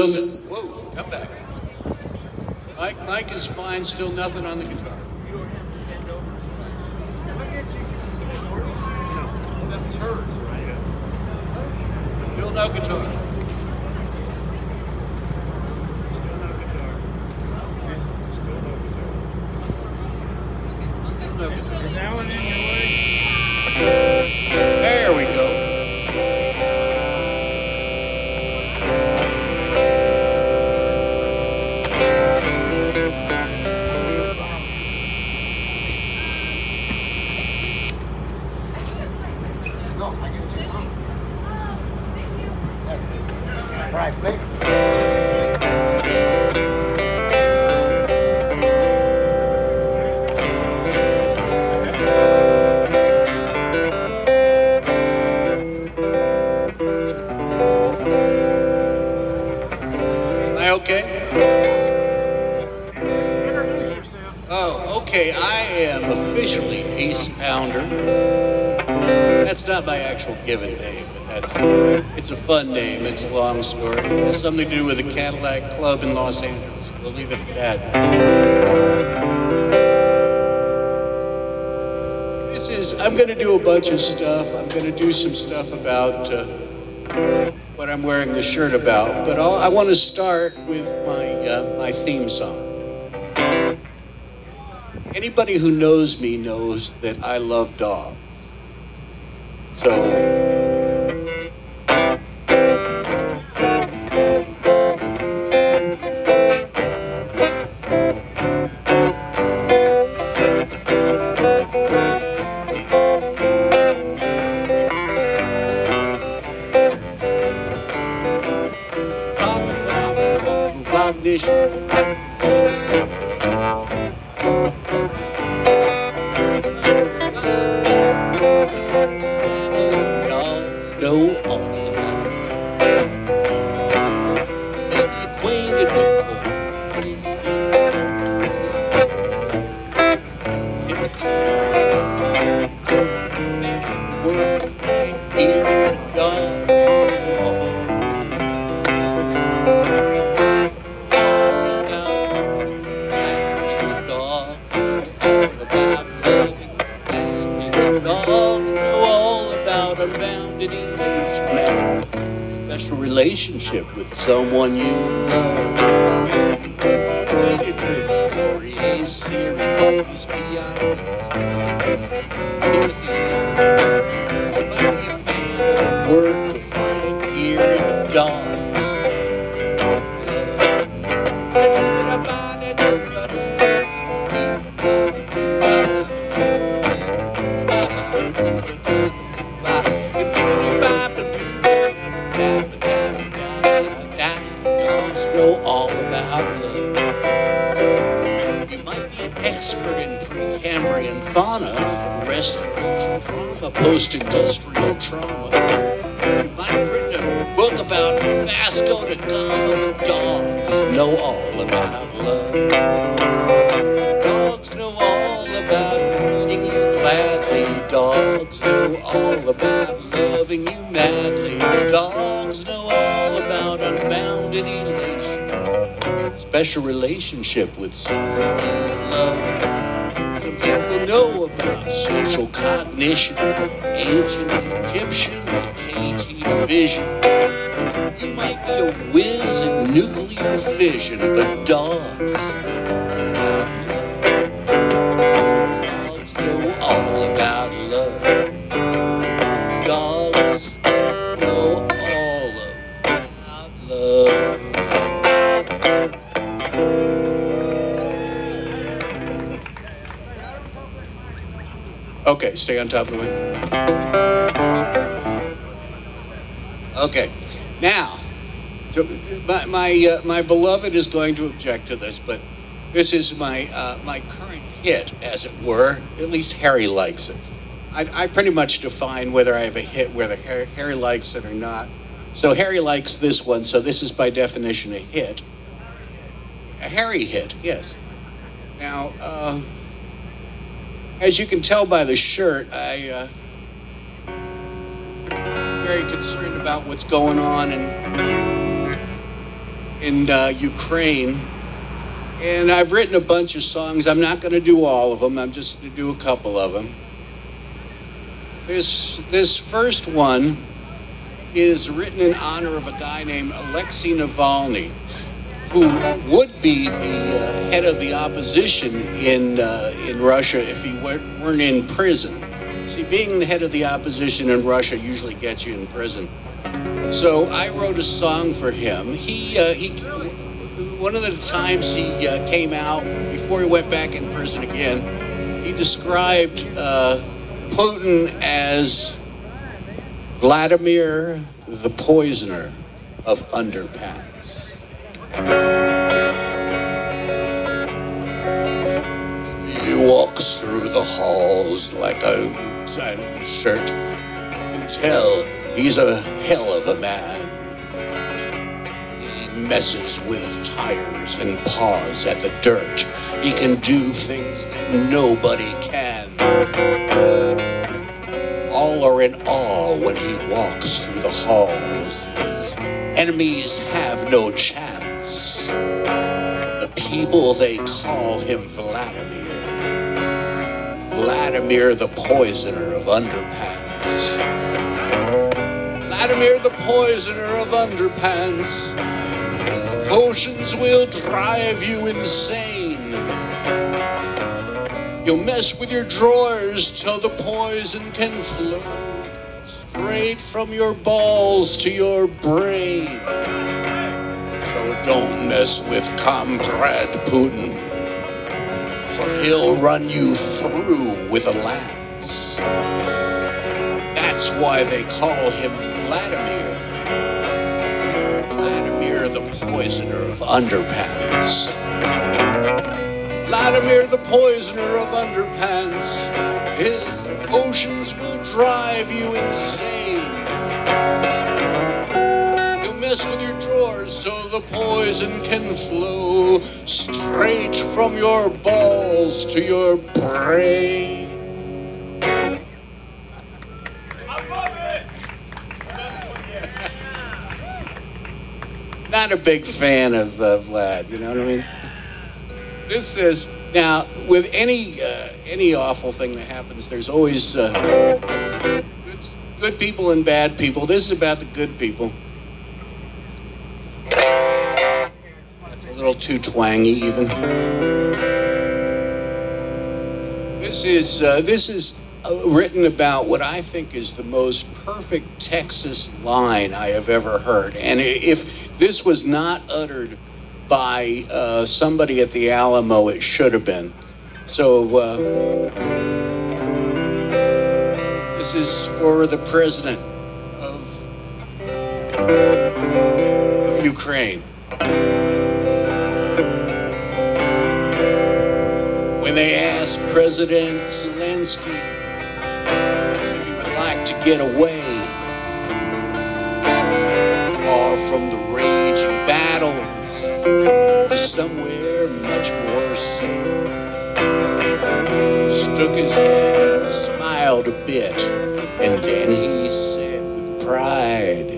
Still, whoa, come back. Mike, Mike is fine. Still nothing on the guitar. That's hers, right? Still no guitar. I okay? Introduce yourself. Oh, okay. I am officially Ace Pounder. That's not my actual given name, but that's it's a fun name. It's a long story. It has something to do with a Cadillac club in Los Angeles. We'll leave it at that. This is I'm going to do a bunch of stuff. I'm going to do some stuff about uh, what I'm wearing the shirt about, but I'll, I want to start with my uh, my theme song. Anybody who knows me knows that I love dogs. So Know relationship with someone you love. Piaget's trauma, post-industrial trauma. You might have written a book about Vasco da Gama, but dogs know all about love. Dogs know all about treating you gladly. Dogs know all about loving you madly. Dogs know all about unbounded elation. Special relationship with love. Know about social cognition, ancient Egyptian KT division. You might be a whiz in nuclear fission, but dogs Okay, stay on top of wing. Okay, now, my my, uh, my beloved is going to object to this, but This is my uh, my current hit, as it were. At least Harry likes it. I, I pretty much define whether I have a hit, whether Harry, Harry likes it or not. So Harry likes this one, so this is by definition a hit. A Harry hit, yes. Now, uh, as you can tell by the shirt, I uh, very concerned about what's going on in in uh, Ukraine. And I've written a bunch of songs. I'm not going to do all of them. I'm just going to do a couple of them. This this first one is written in honor of a guy named Alexei Navalny, who would be the uh, head of the opposition in uh, in Russia if he weren't in prison. See, being the head of the opposition in Russia usually gets you in prison. So I wrote a song for him. He uh, he one of the times he uh, came out before he went back in prison again, he described uh, Putin as Vladimir the poisoner of underpants. He walks through the halls like a shirt. You can tell he's a hell of a man He messes with tires and paws at the dirt. He can do things that nobody can. All are in awe when he walks through the halls. His enemies have no chance. The people they call him Vladimir. Vladimir the poisoner of underpants. Vladimir the poisoner of underpants. His Potions will drive you insane. You'll mess with your drawers till the poison can flow straight from your balls to your brain. Don't mess with Comrade Putin, or he'll run you through with a lance. That's why they call him Vladimir. Vladimir the poisoner of underpants. Vladimir the poisoner of underpants. His potions will drive you insane. The poison can flow straight from your balls to your brain. not a big fan of uh, Vlad. You know what I mean? This is now with any uh, any awful thing that happens. There's always uh, good, good people and bad people. This is about the good people. Too twangy, even. This is uh, this is uh, written about what I think is the most perfect Texas line I have ever heard. And if this was not uttered by uh, somebody at the Alamo, it should have been. So uh, this is for the president of, of Ukraine. When they asked President Zelensky if he would like to get away or from the raging battles to somewhere much more safe. Stuck his head and smiled a bit, and then he said with pride,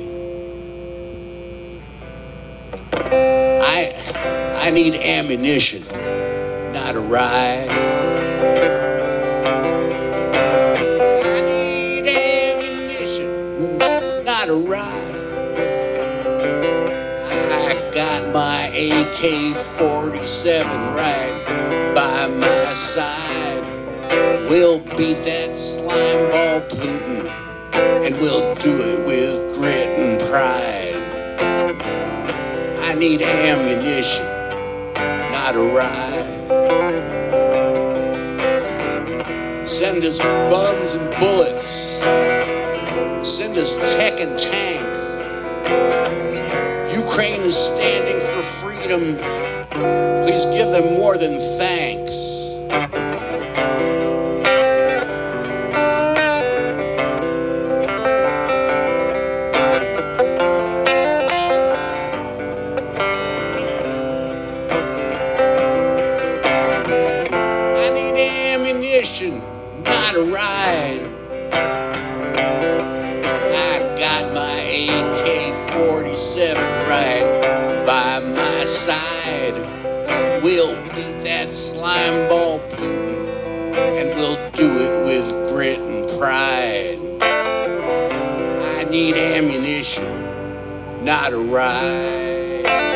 I, I need ammunition, not a ride. I need ammunition, not a ride. I got my AK 47 right by my side. We'll beat that slime ball Putin, and we'll do it with grit and pride. I need ammunition, not a ride. Send us bums and bullets. Send us tech and tanks. Ukraine is standing for freedom Please give them more than thanks. Side. We'll beat that slime ball Putin, and we'll do it with grit and pride. I need ammunition, not a ride.